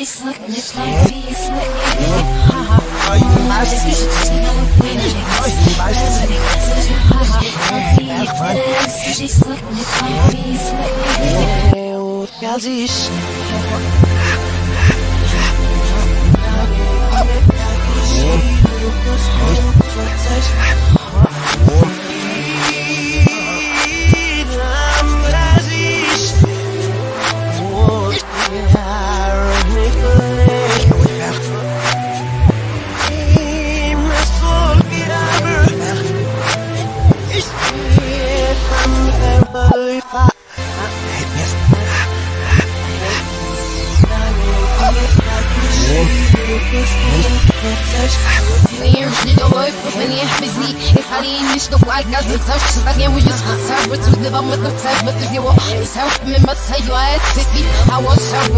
Just. Persisch. Seni yaşlıyor touch Cause I was just concerned with to live I'm with the touch But if you. were self me I was shocked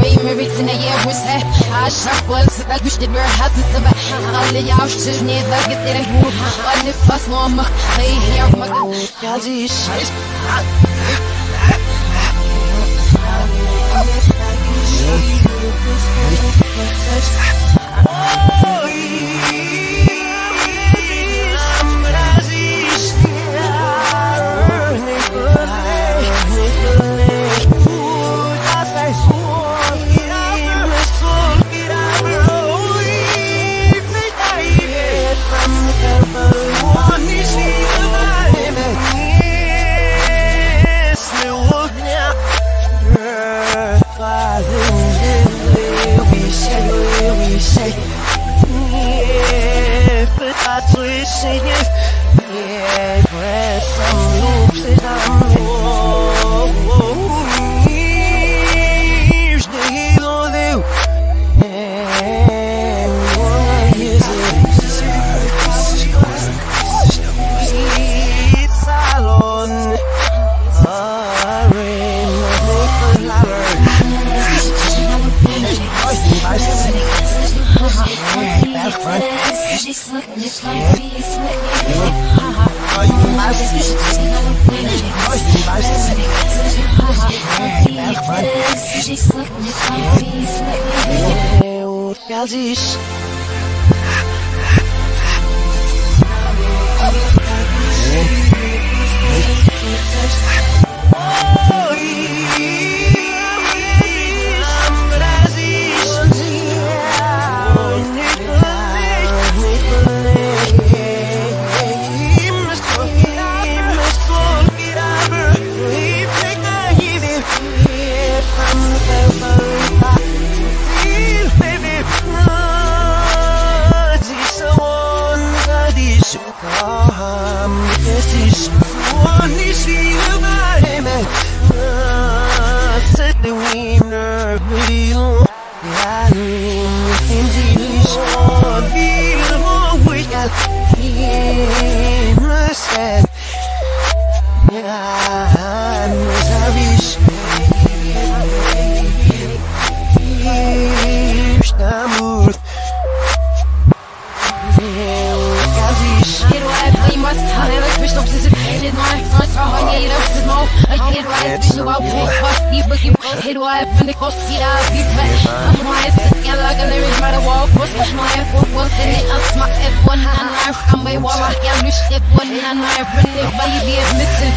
a year was that I shocked well so that wish that we're hot to survive Alle yavşız ne da gitti de bu Anne basmamak Hey here bak Yazı we'll be shake, will be shake. Yeah, but I twist it, yeah, É Eu, ela diz. Ham yetiş Wanişi yubalemet Sedwim nerbil Yalim Himziliş Bil you hit wife and the cost see that be fresh. I'm wise, yeah, like a lyric by a wall, push my effort, was in it up, smack F1 hand, I'm way war, yeah, new shit, one hand, I'm really, but you be missing.